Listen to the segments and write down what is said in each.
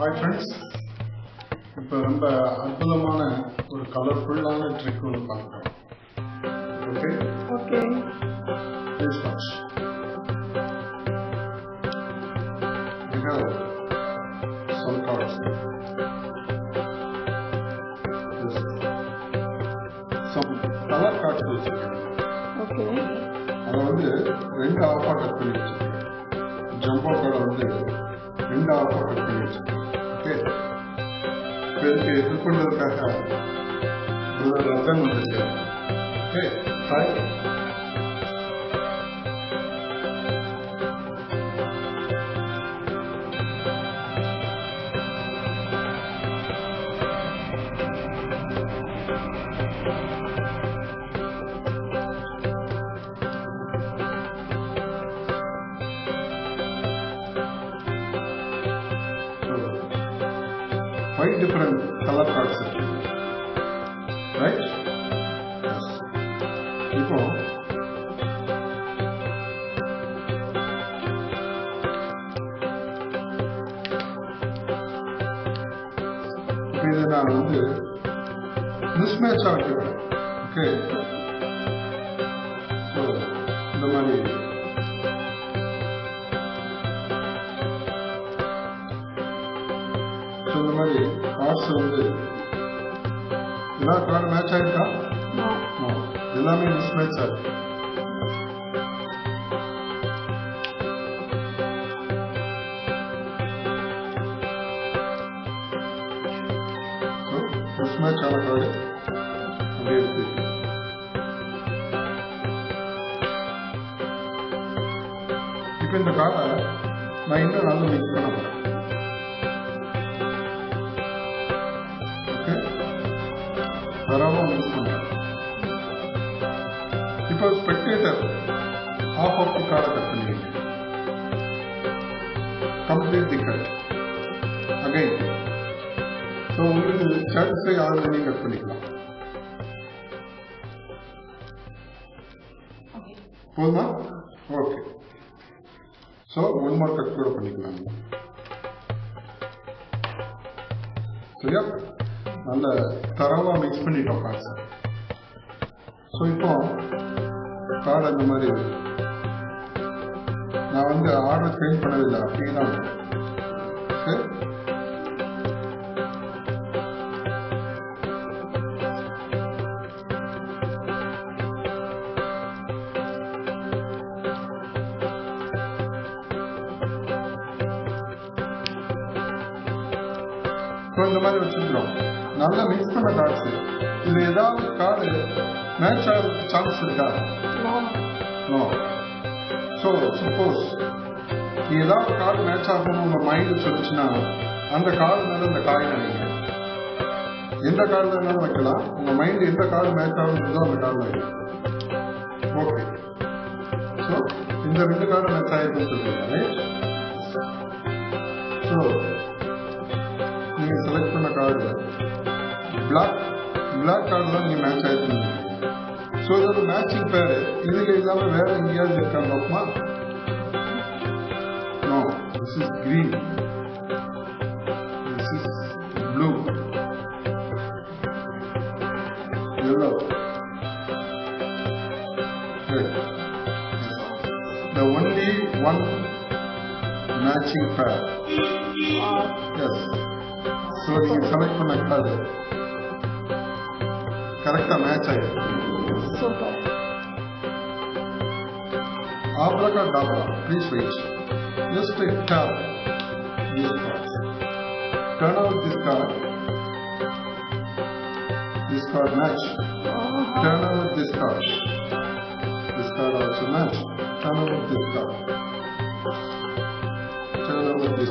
Hi friends இப்போ ரொம்ப அற்புதமான ஒரு கலர்ஃபுல்லான ட்ரிக் ஒன்று பார்க்குறோம் okay Okay. Please watch We have some cards. Yes. Some color cards வச்சுருக்கேன் Okay. அதை வந்து ரெண்டு ஆஃபாக கட் பண்ணி வச்சுருக்கேன் ஜம்போ கார்டை வந்து இரண்டாவது பக்கம் கிடைச்சது ஓகே இப்போ இதுக்கு எதிர்கொண்டதுக்காக ஒரு ரத்தம் வந்துச்சு okay five different color cards இருக்கு ரைட் இப்போ இப்போ இதை நான் வந்து மிஸ்மேட்சாக வைக்கிறேன் ஓகே ஸோ இந்த மாதிரி இந்த மாதிரி கார்ட்ஸ் வந்து எல்லா கார்டு மேட்ச் ஆயிருக்கா No. No. எல்லாமே மிஸ் மேட்ச் ஆயிருக்கு ஸோ மிஸ் மேட்ச் ஆன கார்டு அப்படியே இருக்கு இப்போ இந்த கார்டை நான் இன்னும் நல்லா மிக்ஸ் பண்ண போகிறேன் தரமாக மிக்ஸ் பண்ணுறேன் இப்போ ஸ்பெக்டேட்டர் ஆஃப் ஆஃப் தி கார்டை கட் பண்ணிடுங்க complete the cut again so உங்களுக்கு சாட்டிஸ்ஃபை ஆகுது நீங்கள் கட் பண்ணிக்கலாம் Okay. போதுமா okay so one more cut கூட பண்ணிக்கலாம் சரியா நல்ல தரவாக மிக்ஸ் பண்ணிட்டோம் காசு ஸோ இப்போ கார்டு அந்த மாதிரி நான் வந்து ஆர்டர் சேஞ்ச் பண்ணதில்லை. அப்படியே தான் சரி ஸோ இந்த மாதிரி வச்சுருக்கிறோம். நல்லா மிக்ஸ் பண்ண கார்ட்ஸ் இது ஏதாவது கார்டு மேட்ச் ஆகிறதுக்கு சான்ஸ் இருக்கா No. நோ ஸோ சப்போஸ் நீ ஏதாவது கார்டு மேட்ச் ஆகணும்னு உங்கள் மைண்டு சொல்லிச்சுன்னா அந்த கார்டு மேலே இந்த காயின் அடிங்க எந்த கார்டு வேணாலும் வைக்கலாம் உங்கள் மைண்டு எந்த கார்டு மேட்ச் ஆகுறதோ அந்த கார்டு வைக்கும் ஓகே ஸோ இந்த ரெண்டு கார்டு மேட்ச் ஆகிருக்குன்னு சொல்லுங்க ரைட் ஸோ நீங்கள் செலக்ட் பண்ண கார்டு பிளாக் பிளாக் கார்டு தான் நீங்கள் மேட்ச் ஆகிருக்குன்னு ஸோ இதோட மேட்சிங் பேர் இதில் இல்லாமல் வேற எங்கேயாவது இருக்கா பார்ப்போமா no this is green this is blue yellow red the only one matching pair Wow. yes so நீங்கள் செலக்ட் பண்ண card correctamente aí. Super. Please. Just Turn this card. This card match. Uh-huh. Turn this card. This card also match. Turn this card. Turn this.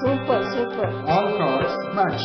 Super, super. All cards match.